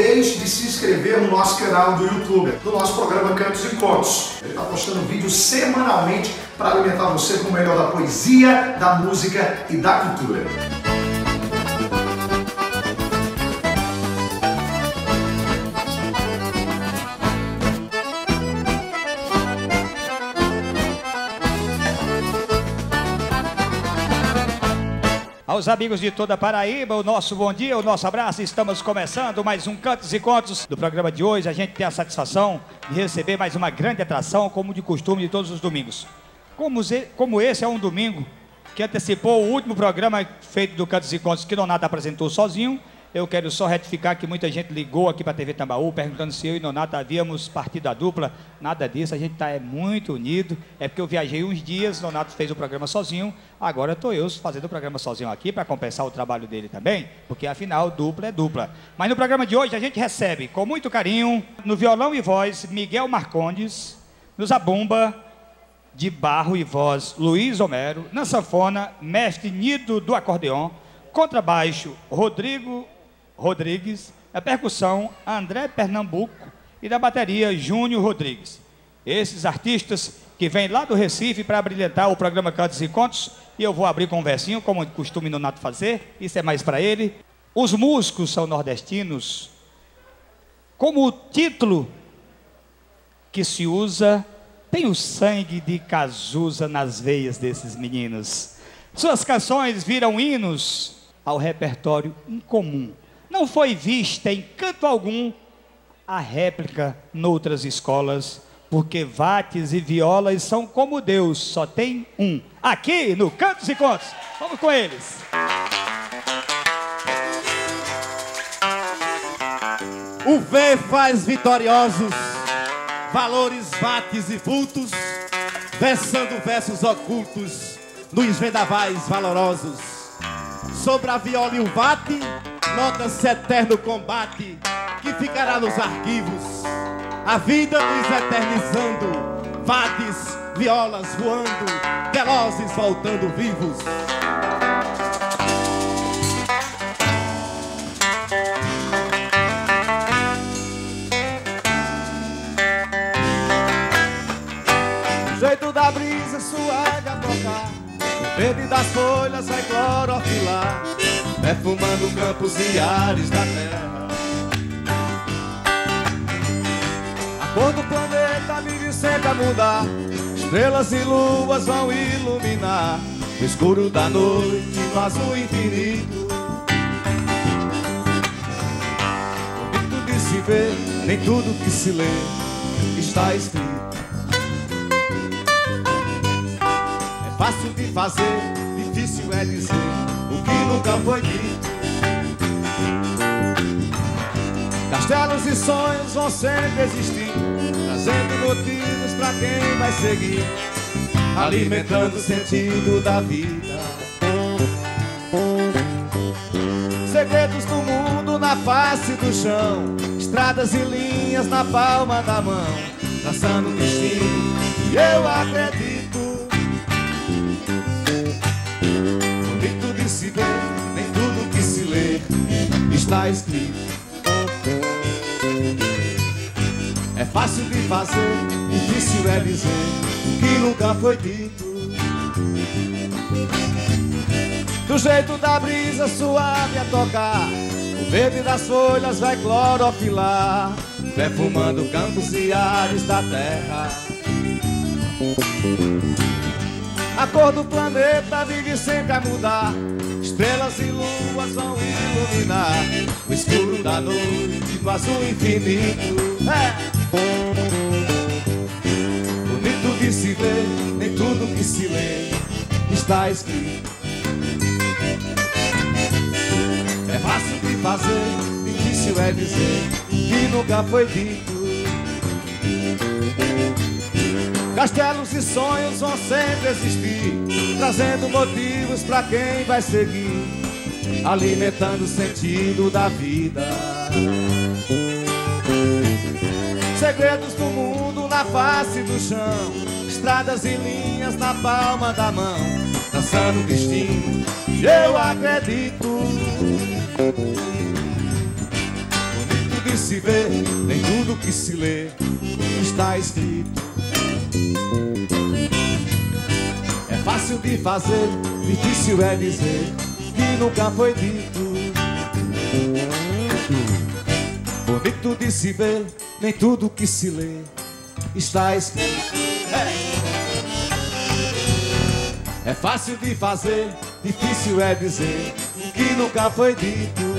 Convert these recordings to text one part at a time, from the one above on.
Deixe de se inscrever no nosso canal do YouTube, do nosso programa Cantos e Contos. Ele está postando vídeos semanalmente para alimentar você com o melhor da poesia, da música e da cultura. Aos amigos de toda Paraíba, o nosso bom dia, o nosso abraço. Estamos começando mais um Cantos e Contos do programa de hoje. A gente tem a satisfação de receber mais uma grande atração, como de costume de todos os domingos. Como, esse é um domingo que antecipou o último programa feito do Cantos e Contos que Nonato apresentou sozinho, eu quero só retificar que muita gente ligou aqui para a TV Tambaú perguntando se eu e Nonato havíamos partido a dupla. Nada disso, a gente está é muito unido. É porque eu viajei uns dias, Nonato fez o programa sozinho, agora estou eu fazendo o programa sozinho aqui para compensar o trabalho dele também, porque afinal dupla é dupla. Mas no programa de hoje a gente recebe com muito carinho, no violão e voz, Miguel Marcondes, no zabumba, de barro e voz, Luiz Homero, na sanfona, mestre Nido do acordeon, contrabaixo, Rodrigo Rodrigues, na percussão, André Pernambuco e na bateria, Júnior Rodrigues. Esses artistas que vêm lá do Recife para brilhantar o programa Cantos e Contos, e eu vou abrir com um versinho, como de costume no Nato fazer, isso é mais para ele. Os músicos são nordestinos, como o título que se usa tem o sangue de Cazuza nas veias desses meninos. Suas canções viram hinos ao repertório incomum. Não foi vista em canto algum a réplica noutras escolas, porque vates e violas são como Deus, só tem um. Aqui no Cantos e Contos. Vamos com eles. O V faz vitoriosos, valores vates e vultos, versando versos ocultos nos vendavais valorosos. Sobre a viola e o vate, nota-se eterno combate que ficará nos arquivos. A vida nos eternizando, vates, violas voando, velozes voltando vivos. O jeito da brisa suave a tocar O verde das folhas vai clorofilar Perfumando campos e ares da terra. A cor do planeta vive sempre a mudar. Estrelas e luas vão iluminar. O escuro da noite no azul infinito. Bonito de se ver, nem tudo que se lê está escrito. É fácil de fazer, difícil é dizer nunca foi dito. Castelos e sonhos vão sempre existir, trazendo motivos pra quem vai seguir, alimentando o sentido da vida. Segredos do mundo na face do chão, estradas e linhas na palma da mão, traçando o destino. E eu acredito. Ver, nem tudo que se lê está escrito. É fácil de fazer, difícil é dizer o que nunca foi dito. Do jeito da brisa suave a tocar, o verde das folhas vai clorofilar, perfumando campos e ares da terra. A cor do planeta vive sempre a mudar. Estrelas e luas vão iluminar o escuro da noite no azul infinito. É. Bonito de se ver, nem tudo que se lê está escrito. É fácil de fazer, difícil é dizer que nunca foi dito. Castelos e sonhos vão sempre existir, trazendo motivos para quem vai seguir, alimentando o sentido da vida. Segredos do mundo na face do chão, estradas e linhas na palma da mão, traçando o destino. Eu acredito. Bonito de se ver, nem tudo que se lê está escrito. É fácil de fazer, difícil é dizer que nunca foi dito. Bonito de se ver, nem tudo que se lê está escrito. É, é fácil de fazer, difícil é dizer que nunca foi dito.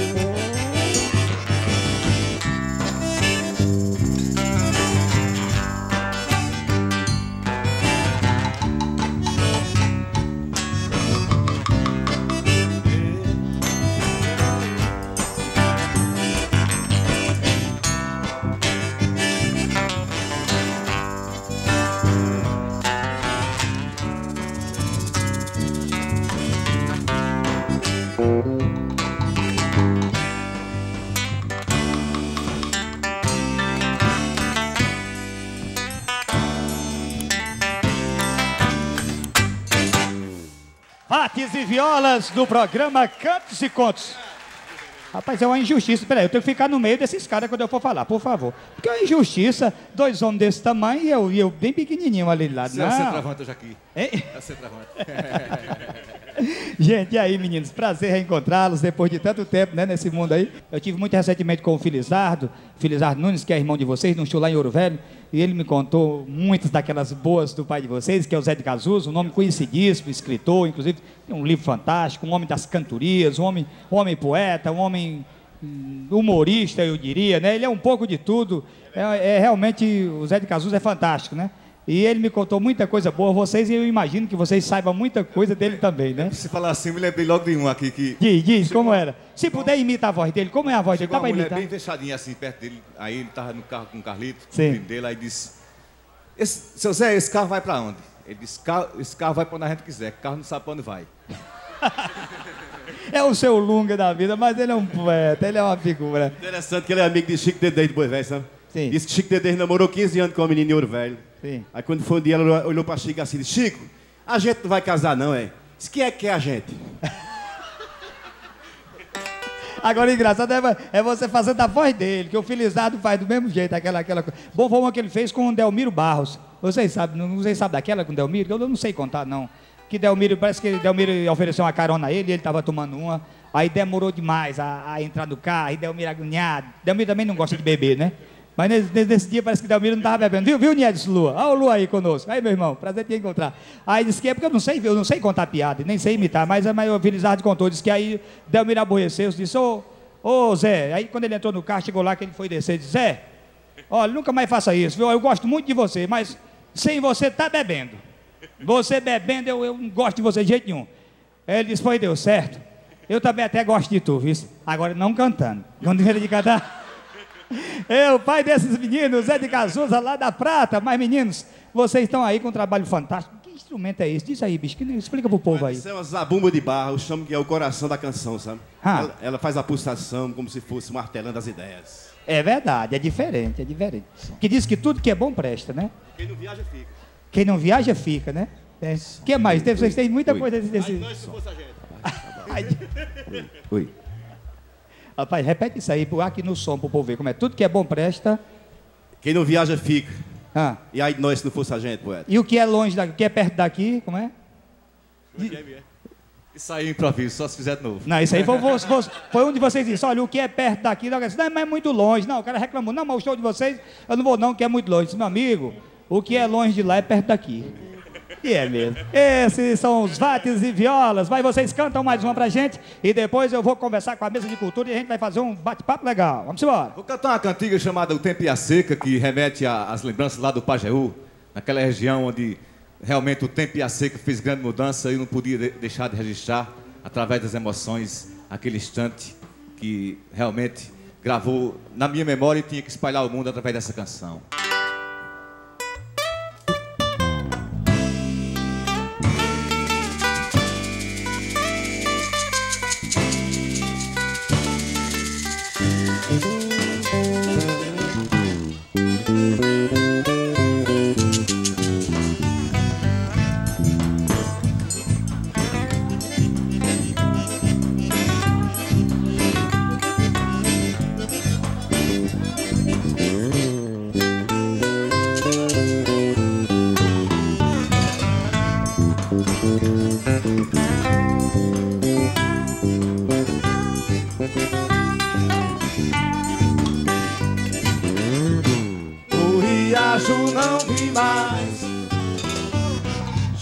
Violas do programa Cantos e Contos. Rapaz, é uma injustiça. Peraí, eu tenho que ficar no meio desses caras quando eu for falar, por favor. Porque é uma injustiça, dois homens desse tamanho e eu, eu bem pequenininho ali lá. Você é o centroavante hoje aqui. Hein? É o centroavante. Gente, e aí, meninos? Prazer reencontrá-los depois de tanto tempo, né, nesse mundo aí. Eu tive muito recentemente com o Filizardo, Filizardo Nunes, que é irmão de vocês, num show lá em Ouro Velho, e ele me contou muitas daquelas boas do pai de vocês, que é o Zé de Cazuza, um nome conhecidíssimo, escritor, inclusive tem um livro fantástico, um homem das cantorias, um homem, um homem poeta, um homem hum, humorista, eu diria, né? Ele é um pouco de tudo. É, é realmente o Zé de Cazuza é fantástico, né? E ele me contou muita coisa boa, vocês, e eu imagino que vocês saibam muita coisa dele também, né? Se falar assim, eu me lembrei logo de um aqui que. Diz, diz, como era? Se puder, imita a voz dele. Como é a voz dele? Chegou Dá uma mulher imitar? bem fechadinha assim perto dele. Aí ele tava no carro com o Carlito, Sim. dele, aí disse: esse, Seu Zé, esse carro vai pra onde? Ele disse: "Carro- Esse carro vai pra onde a gente quiser, o carro não sabe pra onde vai. É o seu Lunga da vida, mas ele é um poeta, ele é uma figura. Interessante que ele é amigo de Chico Dedê de Boi Velho, sabe? Sim. Disse que Chico Dedê namorou 15 anos com uma menina em Ouro Velho. Sim. Aí quando foi um dia, ela olhou- pra Chico assim e disse, Chico, a gente não vai casar não, é? Disse, quem é que é a gente? Agora, engraçado é, é você fazendo a voz dele, que o Filizardo faz do mesmo jeito, aquela, aquela coisa. Bom, foi uma que ele fez com o Delmiro Barros. Vocês sabem, não, vocês sabem daquela com o Delmiro? Eu não sei contar, não. Que Delmiro, parece que Delmiro ofereceu uma carona a ele, ele estava tomando uma. Aí demorou demais a, a entrar no carro, e Delmiro agoniado. Delmiro também não gosta de beber, né? Mas nesse, nesse dia parece que Delmiro não estava bebendo. Viu, viu, Niedes Lua? Olha o Lua aí conosco. Aí, meu irmão, prazer te encontrar. Aí disse que é porque eu não sei, eu não sei contar piada, nem sei imitar, mas, mas o Felizardo contou, disse que aí Delmiro aborreceu, disse, ô, ô Zé, aí quando ele entrou no carro, chegou lá que ele foi descer, disse, Zé, olha, nunca mais faça isso, viu? Eu gosto muito de você, mas sem você tá bebendo. Você bebendo, eu, eu não gosto de você de jeito nenhum. Aí ele disse, foi, deu certo. Eu também até gosto de tu, viu? Agora não cantando. Quando ele de cantar. Eu, pai desses meninos, Zé de Cazuza, lá da Prata. Mas, meninos, vocês estão aí com um trabalho fantástico. Que instrumento é esse? Diz aí, bicho. que- Explica pro povo aí. Isso é uma zabumba de barro, eu chamo que é o coração da canção, sabe? Ah. Ela, ela faz a pulsação como se fosse martelando as ideias. É verdade, é diferente, é diferente. Que diz que tudo que é bom presta, né? Quem não viaja fica. Quem não viaja, fica, né? O que mais? Tem- Vocês têm muita Oi. coisa desse... desse... Nós se fosse a gente. Ai, Oi. Rapaz, repete isso aí, aqui no som, pro povo ver como é. Tudo que é bom presta. Quem não viaja fica. Ah. E aí de nós se não fosse a gente, poeta. E o que é longe daqui, o que é perto daqui, como é? Isso aí é improviso, só se fizer de novo. Não, isso aí foi, foi, foi, foi um de vocês disse, olha, o que é perto daqui, não, não, mas é muito longe. Não, o cara reclamou, não, mas o show de vocês, eu não vou não, que é muito longe. Eu disse, meu amigo, o que é longe de lá é perto daqui. E é mesmo. Esses são os vates e violas. Mas vocês cantam mais uma pra gente e depois eu vou conversar com a mesa de cultura e a gente vai fazer um bate-papo legal. Vamos embora. Vou cantar uma cantiga chamada O Tempo e a Seca, que remete às lembranças lá do Pajeú, naquela região onde realmente o tempo e a seca fez grande mudança e não podia de- deixar de registrar, através das emoções, aquele instante que realmente gravou na minha memória e tinha que espalhar o mundo através dessa canção.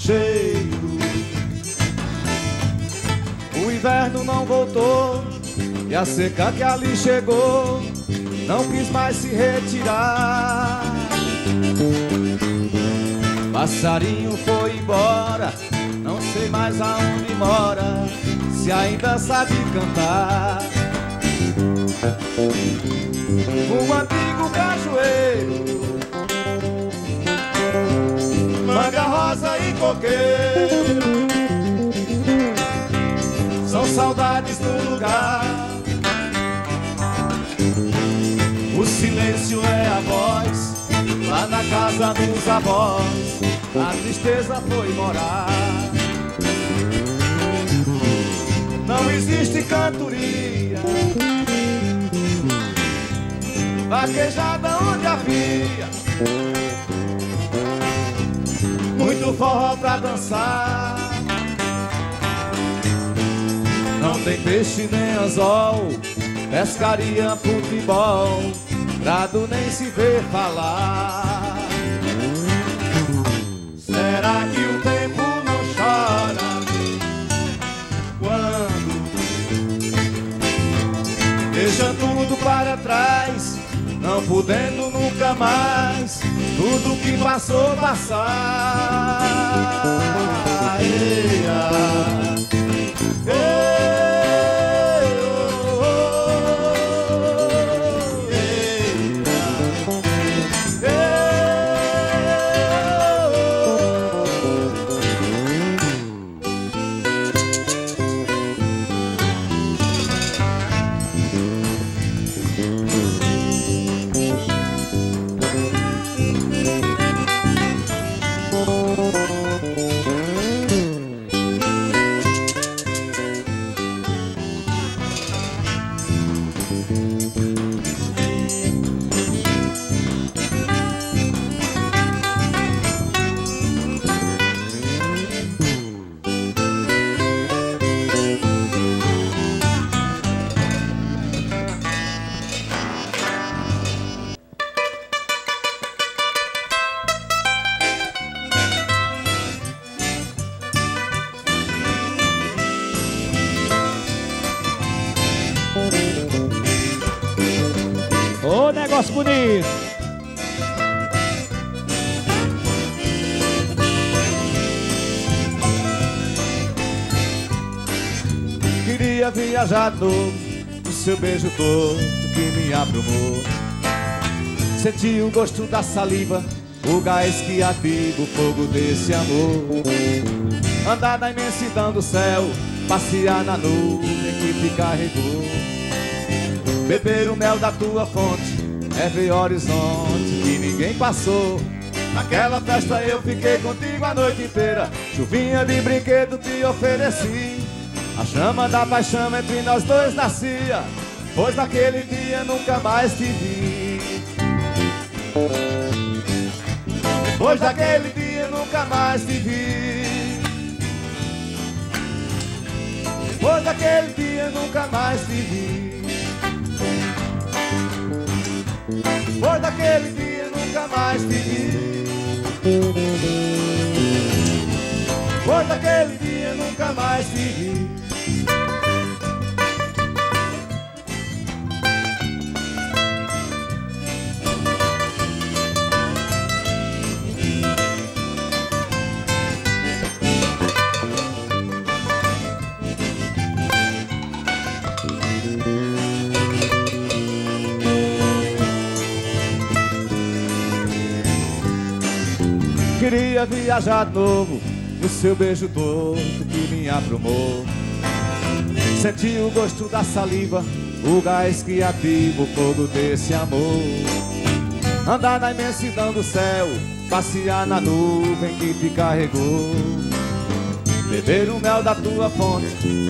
Cheio. O inverno não voltou e a seca que ali chegou não quis mais se retirar. Passarinho foi embora, não sei mais aonde mora, se ainda sabe cantar. Um antigo cajueiro, manga rosa e coqueiro, são saudades do lugar. O silêncio é a voz, lá na casa dos avós, a tristeza foi morar. Não existe cantoria, vaquejada onde havia, muito forró pra dançar. Não tem peixe nem anzol, pescaria, futebol, gado nem se vê falar. Será que o tempo não chora quando deixa tudo para trás, não podendo nunca mais tudo que passou passar? Eia. Ei, novo O seu beijo todo que me abrumou Senti o gosto da saliva O gás que aviva o fogo desse amor. Andar na imensidão do céu Passear na nuvem que te carregou Beber o mel da tua fonte É ver horizonte que ninguém passou. Naquela festa eu fiquei contigo a noite inteira Chuvinha de brinquedo te ofereci A chama da paixão entre nós dois nascia Pois naquele dia nunca mais te vi. Depois daquele dia nunca mais te vi. Depois daquele dia nunca mais te vi. Depois daquele dia nunca mais te vi. Depois daquele dia nunca mais te vi Queria viajar novo No seu beijo todo que me abrumou. Senti o gosto da saliva O gás que ativa o fogo desse amor. Andar na imensidão do céu Passear na nuvem que te carregou. Beber o mel da tua fonte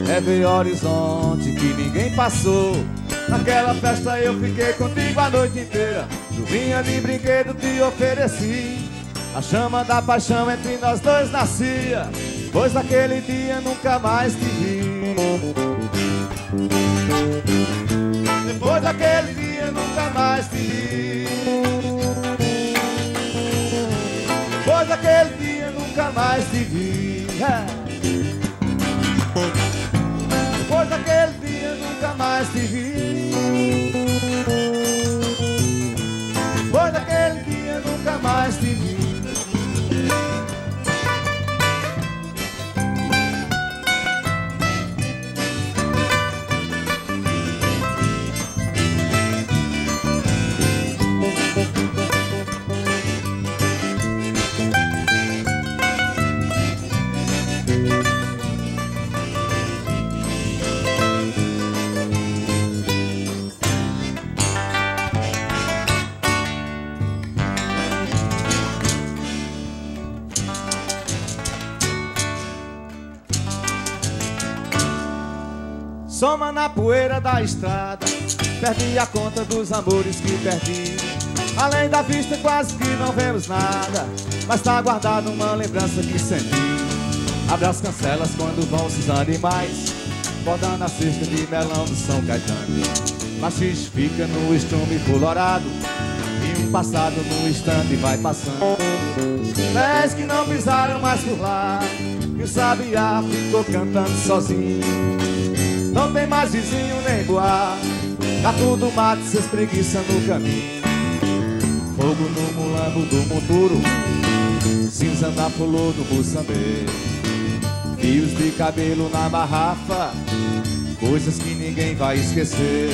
É ver horizonte que ninguém passou. Naquela festa eu fiquei contigo a noite inteira Chuvinha de brinquedo te ofereci a chama da paixão entre nós dois nascia Pois naquele dia nunca mais te vi Depois daquele dia nunca mais te vi Depois daquele dia nunca mais te vi. É. Depois daquele dia nunca mais te vi. Soma na poeira da estrada. Perdi a conta dos amores que perdi. Além da vista quase que não vemos nada. Mas tá guardado uma lembrança que senti. Abre as cancelas quando vão os animais. Bordando a cerca de melão do São Caetano. Machiste fica no estrume colorado. E um passado no instante vai passando. Pés que não pisaram mais por lá. E o sabiá ficou cantando sozinho não tem mais vizinho nem boa Tá tudo mato, se espreguiça no caminho. Fogo no mulambo do monturo. Cinza na flor do buçambê Fios de cabelo na barrafa. Coisas que ninguém vai esquecer.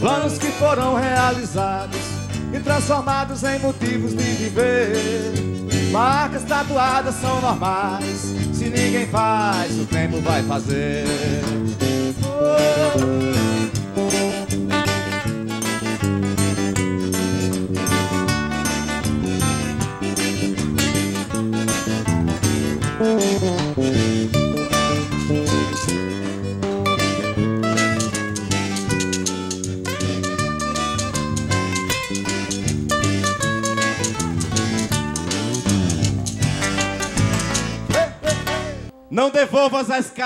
Planos que foram realizados E transformados em motivos de viver Marcas tatuadas são normais. Se ninguém faz, o tempo vai fazer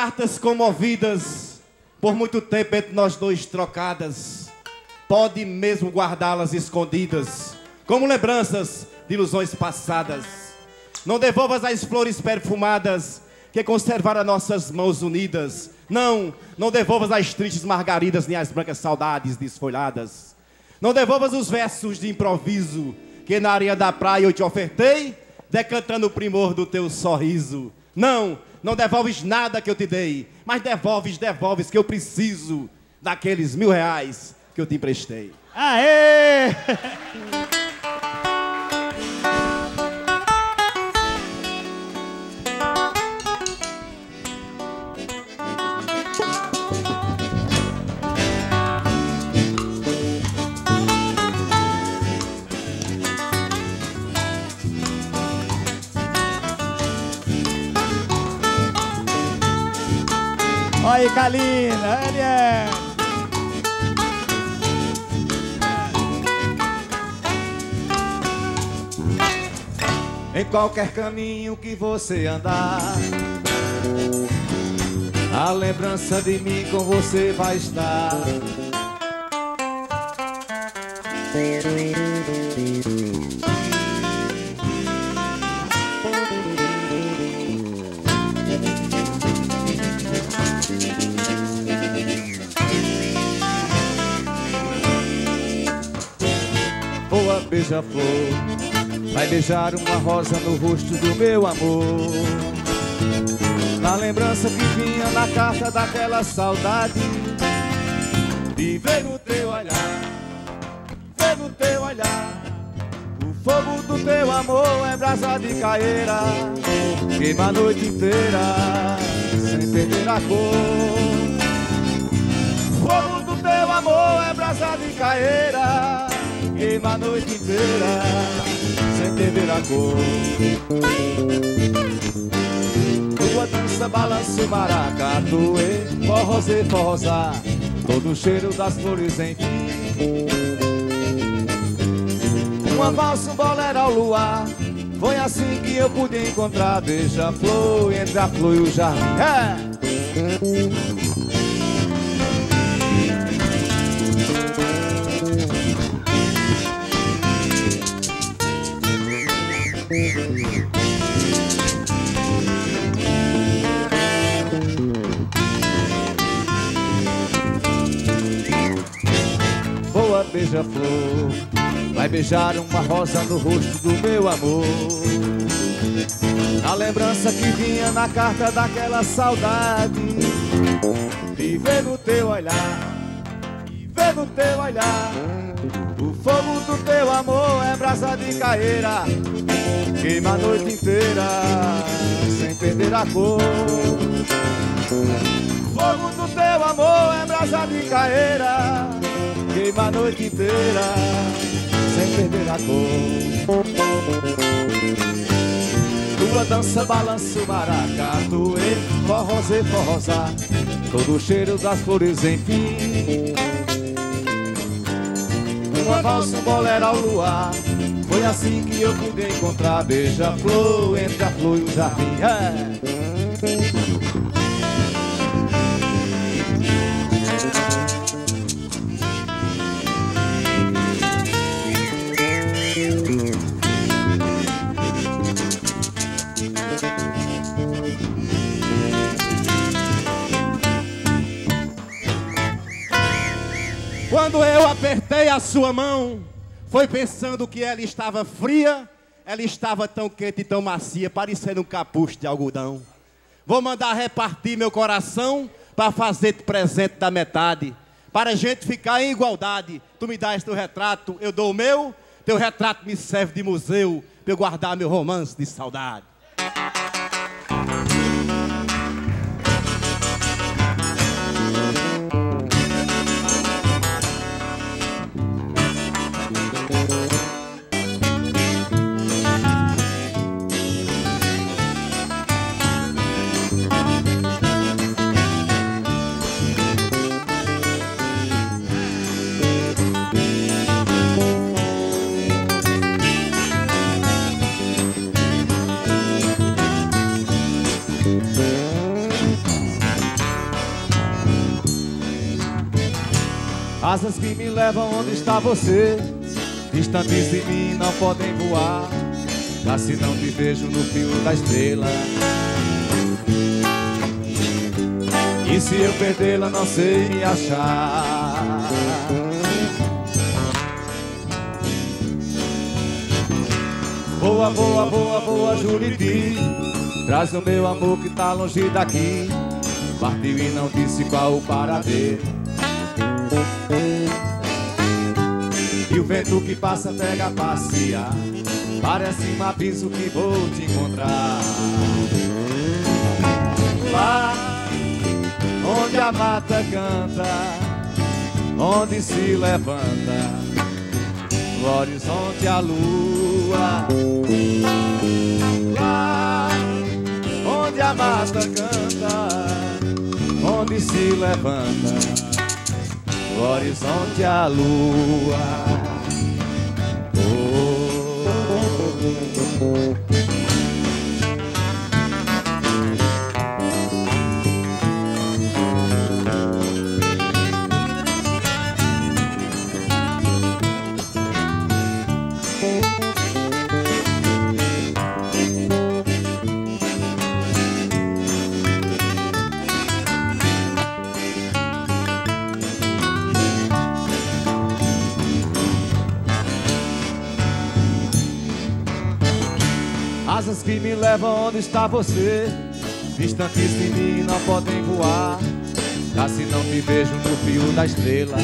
cartas comovidas, por muito tempo entre nós dois trocadas. Pode mesmo guardá-las escondidas, como lembranças de ilusões passadas. Não devolvas as flores perfumadas que conservaram nossas mãos unidas. Não, não devolvas as tristes margaridas nem as brancas saudades desfolhadas. Não devolvas os versos de improviso que na areia da praia eu te ofertei, decantando o primor do teu sorriso. Não, não devolves nada que eu te dei, mas devolves, devolves que eu preciso daqueles mil reais que eu te emprestei. Aê! aí, Kalina, Eliane. Em qualquer caminho que você andar, a lembrança de mim com você vai estar. Beija-flor Vai beijar uma rosa no rosto do meu amor. Na lembrança que vinha na carta daquela saudade E no teu olhar Veio no teu olhar. O fogo do teu amor é brasa de caeira Queima a noite inteira Sem perder a cor. O fogo do teu amor é brasa de caeira Queima a noite inteira sem a cor. Tua dança balança o maracatuê, forrozê, forrosá, todo o cheiro das flores enfim. Uma valsa, um bolero ao luar, foi assim que eu pude encontrar beija-flor entre a flor e o jardim. É. beija-flor, vai beijar uma rosa no rosto do meu amor. A lembrança que vinha na carta daquela saudade. Viver no teu olhar, viver no teu olhar. O fogo do teu amor é brasa de caeira, queima a noite inteira sem perder a cor. Fogo do teu amor é brasa de caeira, queima a noite inteira sem perder a cor. Tua dança balança maracatu, e forrozê, forrosá, todo o cheiro das flores, enfim. Uma valsa, um bolero ao luar, foi assim que eu pude encontrar beija-flor entre a flor e o jardim. É. Quando eu apertei a sua mão, foi pensando que ela estava fria, ela estava tão quente e tão macia, parecendo um capucho de algodão. Vou mandar repartir meu coração para fazer presente da metade, para a gente ficar em igualdade. Tu me dás teu retrato, eu dou o meu, teu retrato me serve de museu, para eu guardar meu romance de saudade. Asas que me levam onde está você. Distantes de mim não podem voar. Lá se não te vejo no fio da estrela. E se eu perdê-la não sei me achar. Voa, voa, voa, voa, Juriti. Traz o meu amor que tá longe daqui. Partiu e não disse qual o paradeiro E o vento que passa pega a passear Parece um aviso que vou te encontrar. Lá onde a mata canta Onde se levanta No horizonte a lua. Lá onde a mata canta Onde se levanta horizonte a lua. Oh. Asas que me levam onde está você. Distantes de mim não podem voar. Cá se não te vejo no fio da estrela.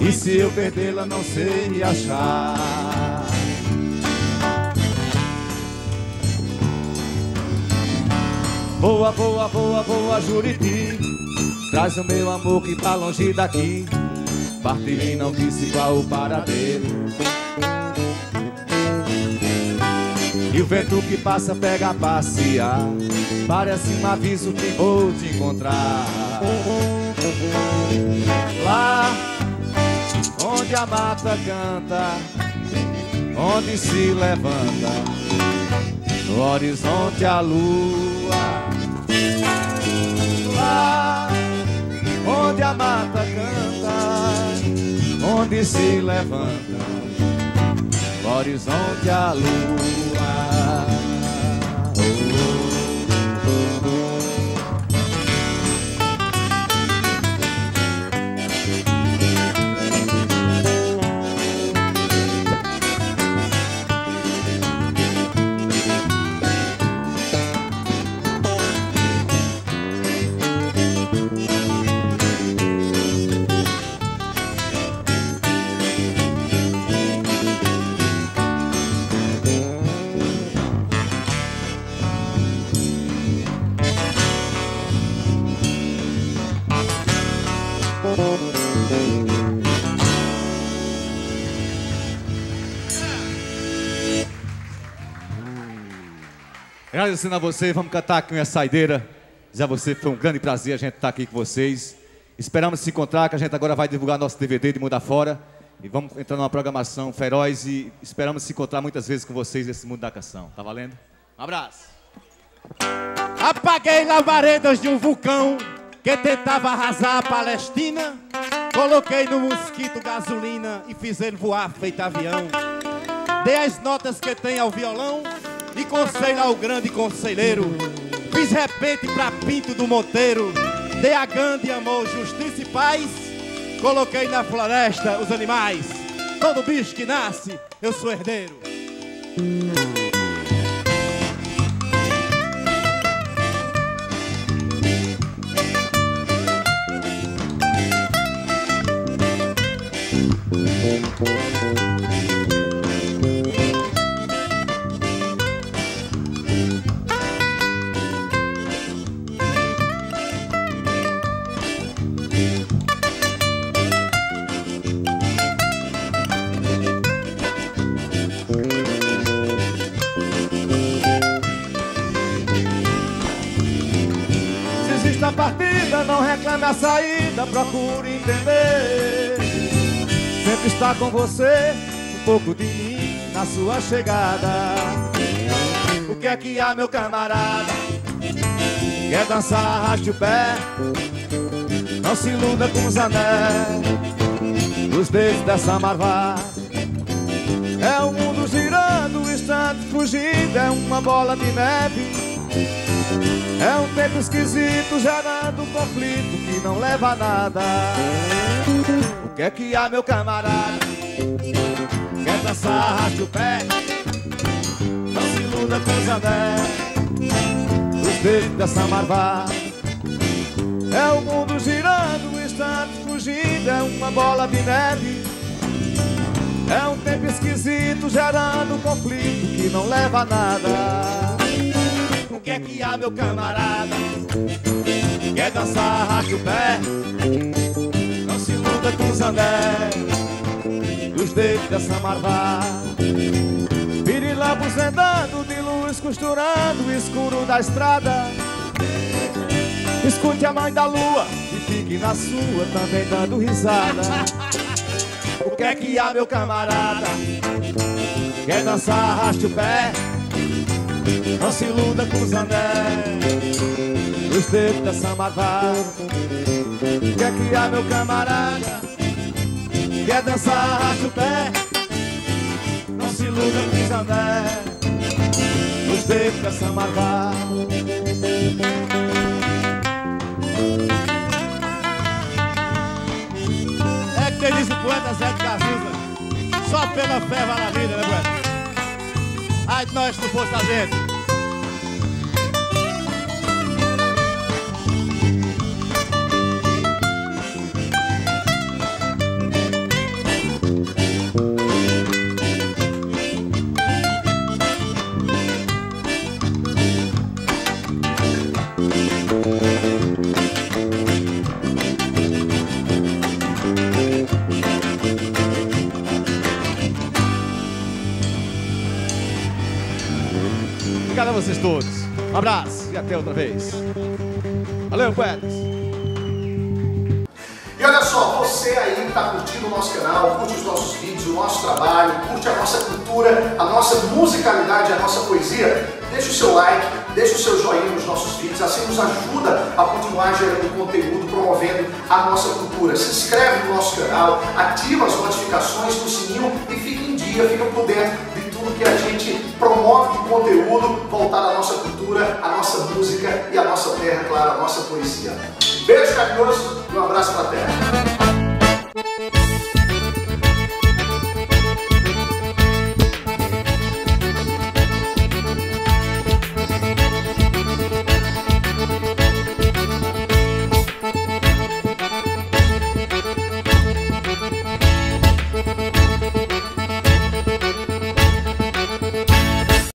E se eu perdê-la não sei me achar. Voa, voa, voa, voa, Juriti. Traz o meu amor que tá longe daqui. Partiu e não disse qual o paradeiro E o vento que passa pega a passear Parece um aviso que vou te encontrar. Lá onde a mata canta Onde se levanta No horizonte a lua. Lá onde a mata canta Onde se levanta horizonte a lua. Agradecendo a você, vamos cantar aqui uma saideira. A você foi um grande prazer a gente estar aqui com vocês. Esperamos se encontrar, que a gente agora vai divulgar nosso DVD de Mundo Afora. E vamos entrar numa programação feroz e esperamos se encontrar muitas vezes com vocês nesse mundo da canção. Tá valendo? Um abraço. Apaguei lavaredas de um vulcão que tentava arrasar a Palestina. Coloquei no mosquito gasolina e fiz ele voar feito avião. Dei as notas que tem ao violão e conselho ao grande conselheiro. Fiz repente pra Pinto do Monteiro. Dei a grande amor, justiça e paz. Coloquei na floresta os animais. Todo bicho que nasce, eu sou herdeiro. Com você, um pouco de mim na sua chegada. O que é que há, meu camarada? Quer dançar, arraste o pé. Não se iluda com os anéis, os dedos dessa marvada. É o mundo girando, o instante fugindo, é uma bola de neve. É um tempo esquisito gerando conflito que não leva a nada. O que é que há, meu camarada? Quer dançar, arraste o pé. Não se iluda com os anéis, os dedos dessa marvada. É o mundo girando, o instante fugindo, é uma bola de neve. É um tempo esquisito gerando conflito que não leva a nada. Que é que há, meu camarada? Quer dançar, arraste o pé. Não se iluda com os anéis, os dedos dessa marvada. Pirilampos andando de luz, costurando o escuro da estrada. Escute a mãe da lua e fique na sua, também dando risada. O que é que há, meu camarada? Quer dançar, arraste o pé. Não se iluda com os anéis, os dedos dessa marvada. O que é que há, meu camarada? Quer dançar, arraste o pé. Não se iluda com os anéis, os dedos dessa marvada. É que disso o poeta Zé de Cazuza. Só pela fé vale a vida, né, poeta? Ai nós não fosse a gente. Todos. Um abraço e até outra vez. Valeu, poetas. E olha só, você aí que está curtindo o nosso canal, curte os nossos vídeos, o nosso trabalho, curte a nossa cultura, a nossa musicalidade, a nossa poesia, deixa o seu like, deixa o seu joinha nos nossos vídeos, assim nos ajuda a continuar gerando conteúdo, promovendo a nossa cultura. Se inscreve no nosso canal, ativa as notificações do sininho e fique em dia, fica por dentro promove de conteúdo voltado à nossa cultura, à nossa música e à nossa terra, claro, à nossa poesia. Beijo carinhoso e um abraço para a terra.